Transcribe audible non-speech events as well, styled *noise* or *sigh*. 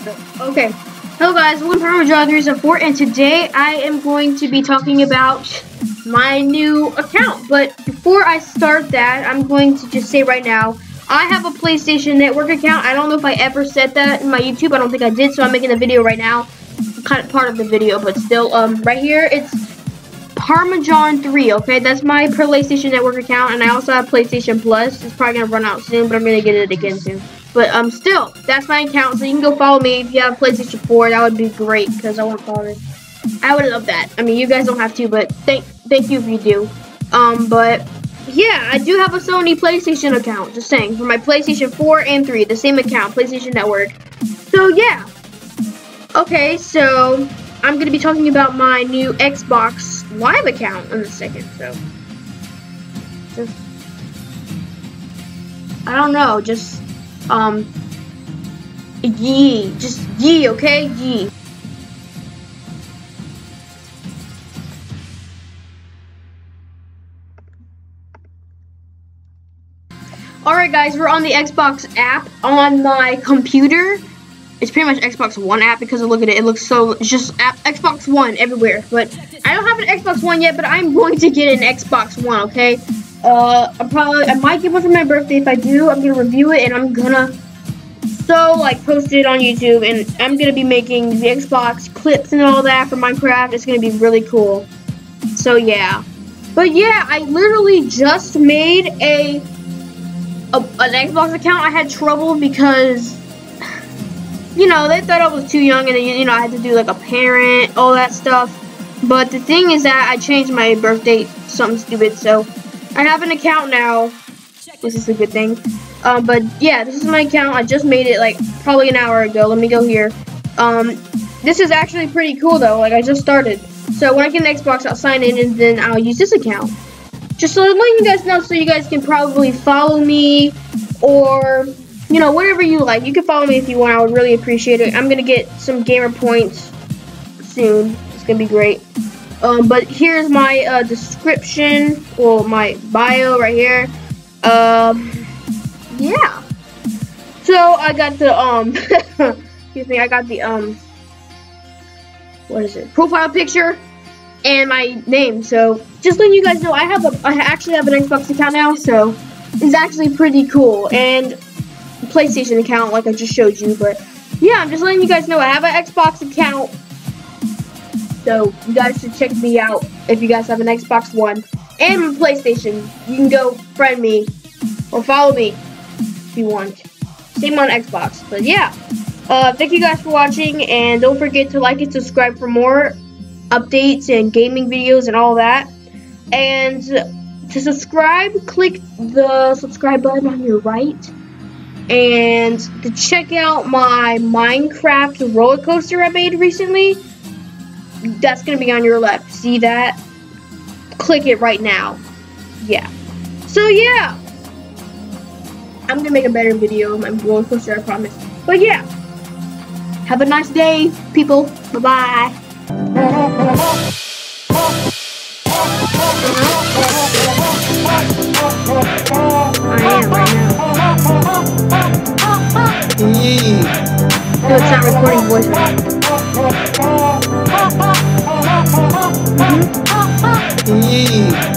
Okay. Hello guys, welcome to Parmajohn 374 and today I am going to be talking about my new account. But before I start that, I'm going to just say right now, I have a PlayStation Network account. I don't know if I ever said that in my YouTube. I don't think I did, so I'm making a video right now. Kind of part of the video, but still, um, right here, it's Parmajohn 3, okay? That's my PlayStation Network account, and I also have PlayStation Plus. It's probably gonna run out soon, but I'm gonna get it again soon. But um, still, that's my account, so you can go follow me if you have PlayStation 4. That would be great because I want followers. I would love that. I mean, you guys don't have to, but thank thank you if you do. Um, but yeah, I do have a Sony PlayStation account. Just saying, for my PlayStation 4 and 3, the same account, PlayStation Network. So yeah. Okay, so I'm gonna be talking about my new Xbox Live account in a second. So just I don't know, just um, yee, just yee, okay? Yee. Alright guys, we're on the Xbox app on my computer. It's pretty much Xbox One app because look at it. It looks so, just app, Xbox One everywhere. But I don't have an Xbox One yet, but I'm going to get an Xbox One, okay? Uh, I probably, I might get one for my birthday. If I do, I'm gonna review it and I'm gonna so like post it on YouTube and I'm gonna be making the Xbox clips and all that for Minecraft. It's gonna be really cool. So yeah. But yeah, I literally just made a, a an Xbox account. I had trouble because you know, they thought I was too young and you know, I had to do like a parent, all that stuff. But the thing is that I changed my birth date, something stupid, so I have an account now, This is a good thing. Um, but yeah, this is my account. I just made it like probably an hour ago. Let me go here. Um, this is actually pretty cool though. Like I just started. So when I get an Xbox, I'll sign in and then I'll use this account. Just so letting you guys know so you guys can probably follow me or, you know, whatever you like. You can follow me if you want. I would really appreciate it. I'm going to get some gamer points soon. It's to be great. Um, but here's my uh, description, or my bio right here. Um, yeah. So I got the um, *laughs* excuse me, I got the um, what is it? Profile picture and my name. So just letting you guys know, I have a, I actually have an Xbox account now. So it's actually pretty cool and PlayStation account, like I just showed you. But yeah, I'm just letting you guys know I have an Xbox account so you guys should check me out if you guys have an Xbox One and a PlayStation. You can go friend me or follow me if you want. Same on Xbox. But yeah. Uh, thank you guys for watching and don't forget to like and subscribe for more updates and gaming videos and all that. And to subscribe, click the subscribe button on your right. And to check out my Minecraft roller coaster I made recently, that's going to be on your left. See that? Click it right now. Yeah. So, yeah. I'm going to make a better video of my roller coaster, I promise. But, yeah. Have a nice day, people. Bye-bye. I am right now. No, it's not recording voice. -hmm.